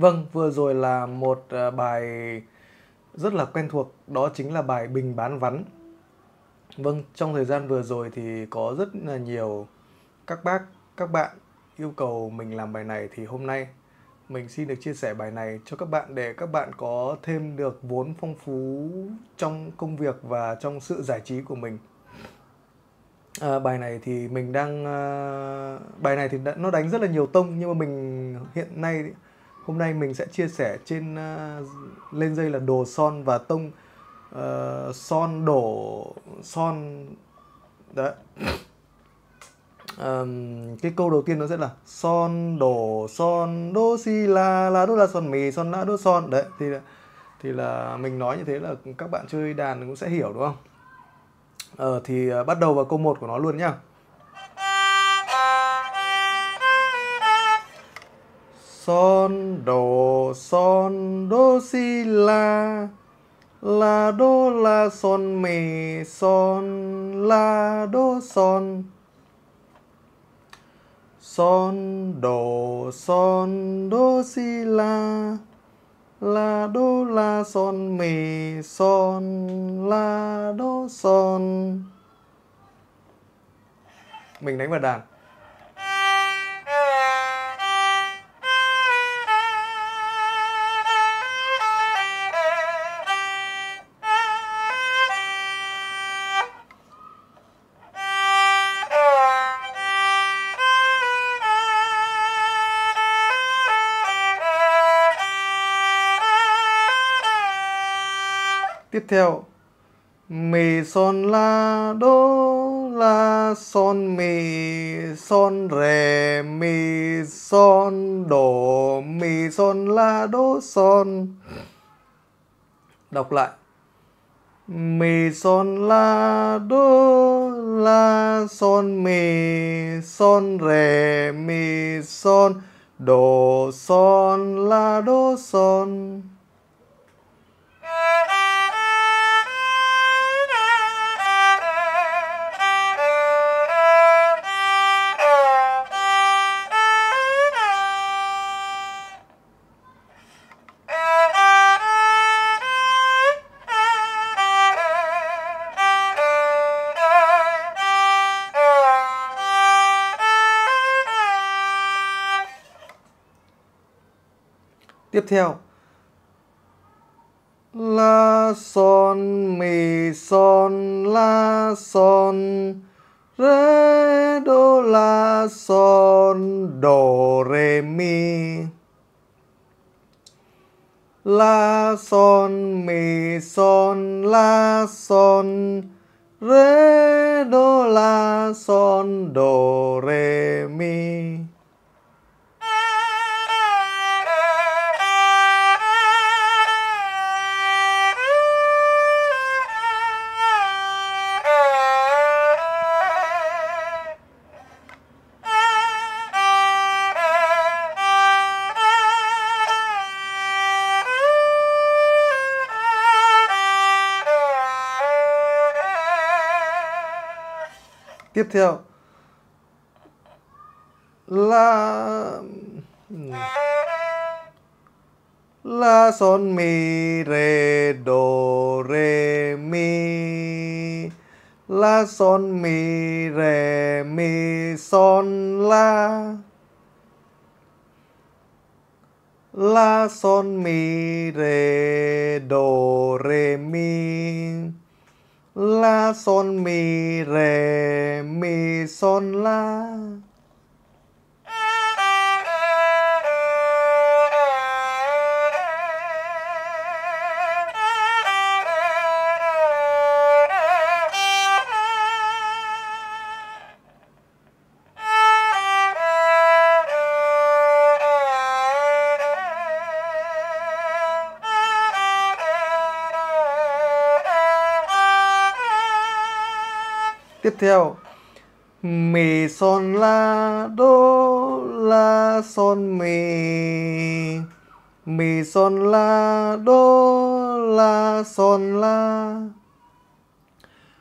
Vâng, vừa rồi là một, ờ, bài rất là quen thuộc, đó chính là bài Bình Bán Vắn. Vâng, trong thời gian vừa rồi thì có rất là nhiều các bác, các bạn yêu cầu mình làm bài này thì hôm nay mình xin được chia sẻ bài này cho các bạn để các bạn có thêm được vốn phong phú trong công việc và trong sự giải trí của mình. À, bài này thì mình đang à, bài này thì đã, nó đánh rất là nhiều tông nhưng mà mình hiện nay hôm nay mình sẽ chia sẻ trên uh, lên dây là đồ son và tông uh, son đổ son đấy. Um, cái câu đầu tiên nó sẽ là son đổ son đô si la la đô la son mì son la đô son. Đấy thì thì là mình nói như thế là các bạn chơi đàn cũng sẽ hiểu đúng không? Ờ, thì uh, bắt đầu vào câu 1 của nó luôn nhá. Son, đồ son, đô si la. La đô la son, mì son, la đô son. Son, đồ son, đô si la. La đô la son, mì son, la đô son. Mình đánh vào đàn. Tiếp theo Mi son la đô, la son mi son rè mi son đổ mi son la đô son. Đọc lại. Mi son la đô, la son mi son rè mi son đổ son la đô son. Tiếp theo. La son, mi son, la son, re, do, la son, do, re, mi. La son, mi son, la son, re, do, la son, do, re, mi. Tiếp theo. Là hmm. la son mi, re, do, re, mi. La son mi, re, mi, son la. La son mi, re, do, re, mi. La son mi re mi son la. Tiếp theo Mi son la đô la son mi Mi son la đô la son la.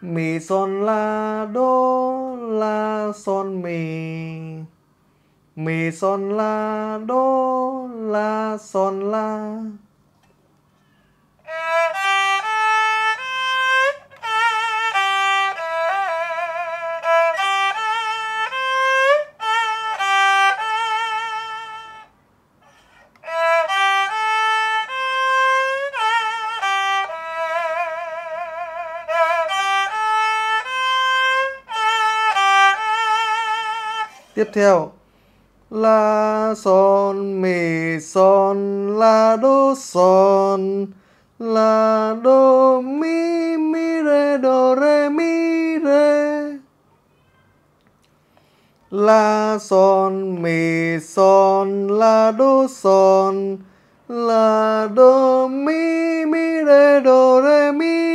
Mi son la đô la son mi Mi son la đô la son la. Tiếp theo, la son, mi son, la do son, la do mi mi re, do re, mi re. La son, mi son, la do son, la do mi mi re, do re, mi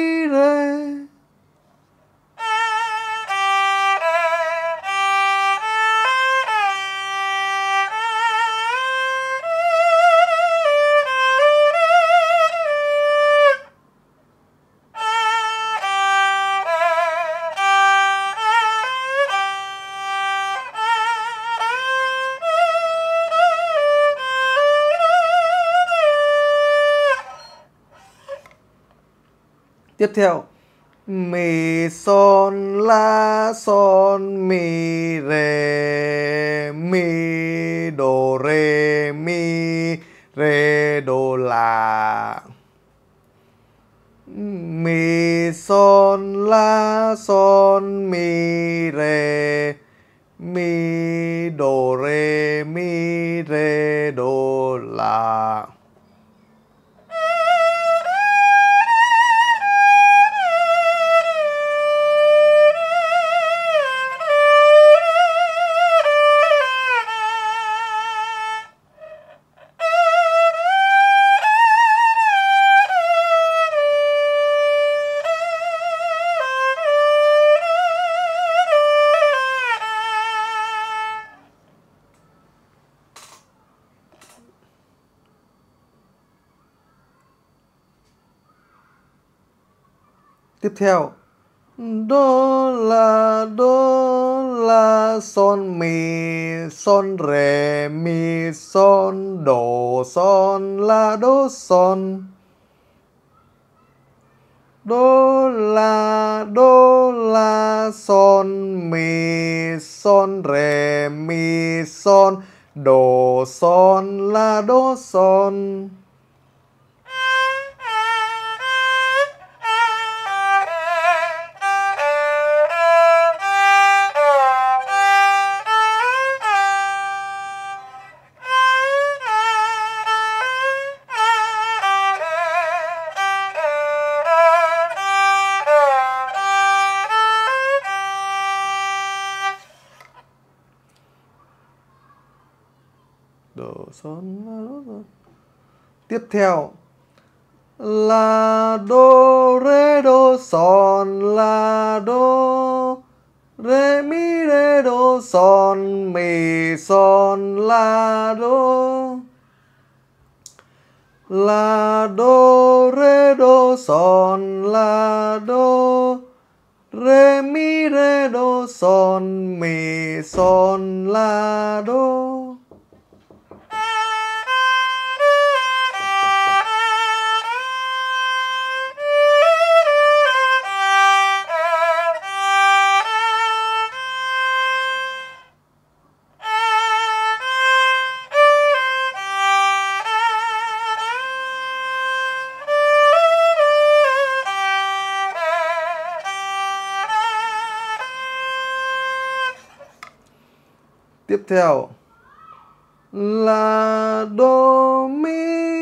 tiếp theo. Mi son, la son mi re mi do re mi re do la mi son, la son mi re mi do re mi re do la tiếp theo. Đô la đô la, son mi, son re mi, son đồ son la, đô, son. Đô la đô la, son mi, son re mi, son đồ son la, đô, son. Đồ son tiếp theo là do re do son là do re mi re do son, mi son, la do là do re do son là do re mi re do son, mi son, la do tiếp theo là do mi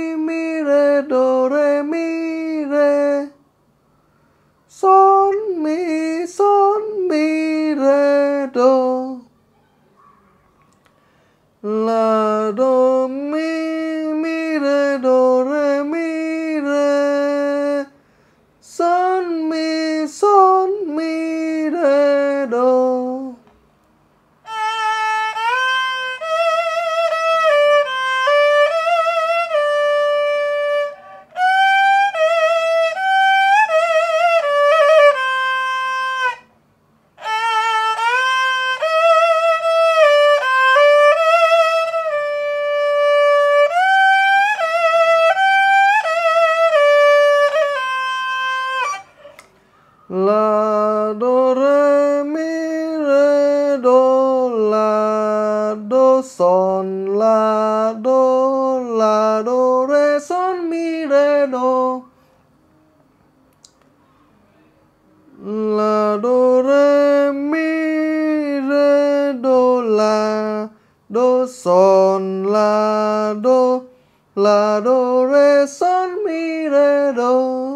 Son, la, do, la, do, re, son, mi, re, do. La, do, re, mi, re, do, la, do, son, la, do, la, do, re, son, mi, re, do.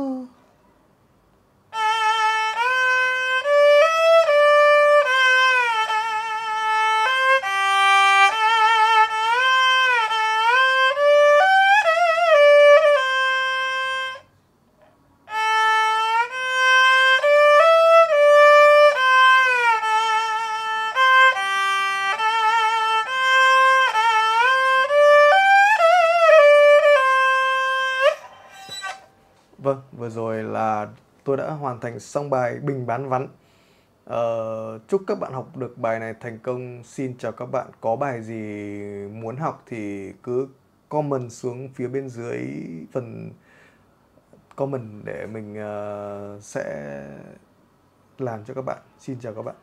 Vâng, vừa rồi là tôi đã hoàn thành xong bài Bình bán vắn. Ờ, chúc các bạn học được bài này thành công. Xin chào các bạn. Có bài gì muốn học thì cứ comment xuống phía bên dưới phần comment để mình uh, sẽ làm cho các bạn. Xin chào các bạn.